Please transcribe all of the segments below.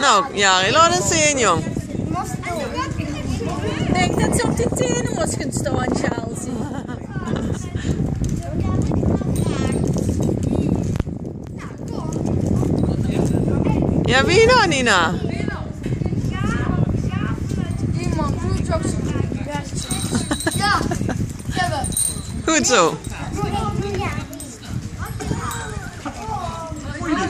Nou, Jari, laat eens zien, jong. Ik denk dat ze op die tenen moest gaan staan, Chelsea. Ja, wie nou, Nina? Iemand zo. Goed zo.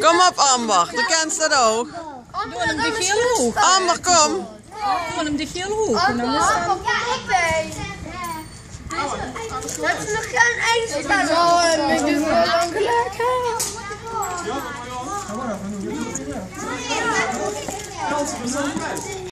Kom op Amber, de kans dat ook. Doe hem de geel. Amber, kom. Doe hem de geel hoog. En dan is het... Ja, ik ben. Oh, nog geen ijzer staan. Oh, het wel eh, gelijk. Ja, dat kan.